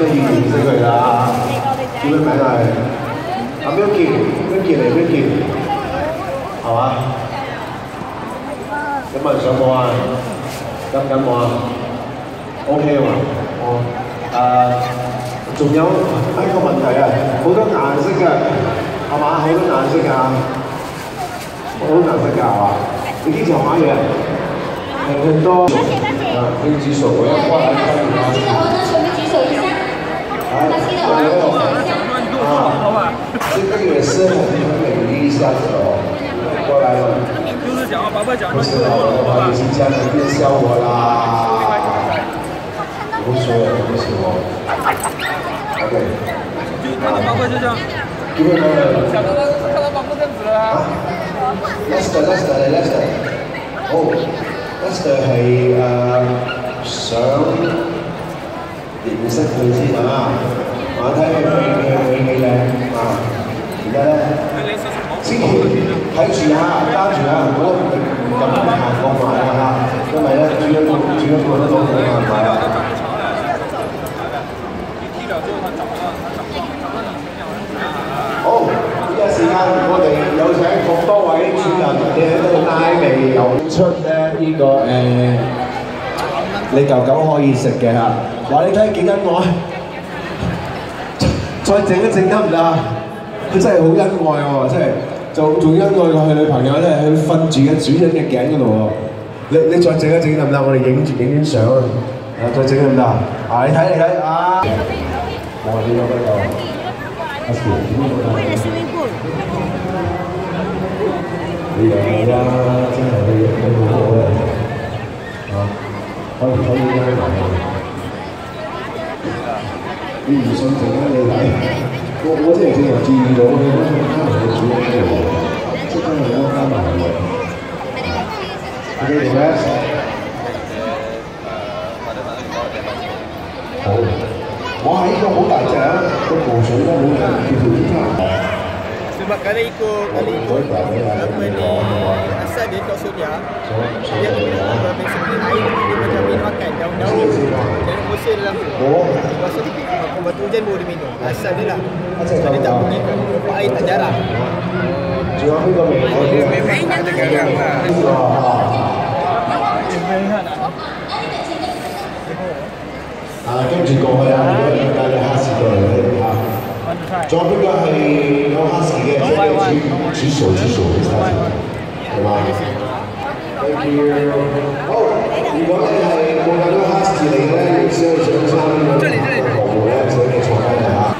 你認識佢啦，叫咩名啊？阿嚟，Milky，係嘛？有冇人上網啊？跟唔跟網啊？OK 嘛？哦，誒，仲有一個問題啊，好多顏色嘅，係嘛？好多顏色㗎，好多顏色㗎係嘛？你經常買嘢？很多啊，可以舉手，我要過來看这个也是很很美丽哦，过来了。就是讲啊，爸爸讲不是的，我把你新家人别笑我啦。不说了，不说了。OK。就看到爸爸就这样，因为呢，想到他看到爸爸这样子了啊。Lester Lester 嚟 Lester，好，Lester 係誒想認識佢先啊，我睇佢佢佢幾靚啊，而家咧千祈睇住啊，揸住啊，唔好唔咁行過埋啊嚇，因為咧煮一個煮一個都攞唔埋啊。好，呢個時間我哋有請咁多位主人，你喺度帶嚟有出咧呢個誒，你狗狗可以食嘅吓。话你睇几恩爱，再整一整得唔得啊？佢真系好恩爱喎，真系仲仲恩爱过佢女朋友咧，佢瞓住嘅主人嘅颈嗰度喎。你你再整一整得唔得？我哋影住影张相啊！啊，再整得唔得啊？啊，你睇你睇啊！我呢个比较。你嚟啦，真系 可以可以拉埋你唔信阵间你睇，我我真系正系注意到你加埋个主人喺度，即刻系我加埋佢。你哋咧？好，我系呢个好大只啊，个毛水都好长，条条都差。 kalau ikut kali ikut apa ni asal dia kat Suria dia tu minum apa basically air tu dia macam minum makan daun-daun dan usia dalam tu masa tu aku batu hujan baru dia minum asal dia lah so, dia tak pergi ke air tak jarang dia memang tak ada garam lah. Ah, kau juga boleh ambil kalau hasil tu. Jom juga hari 嘅？即係舉舉手举手嘅哈士，係嘛？Thank you。好，如果你係冇帶到哈士嚟咧，你需要上山呢個服務咧，請你坐低啦嚇。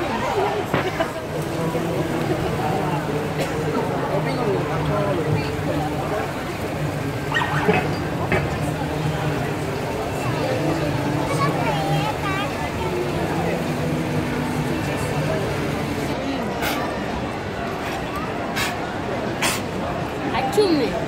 还重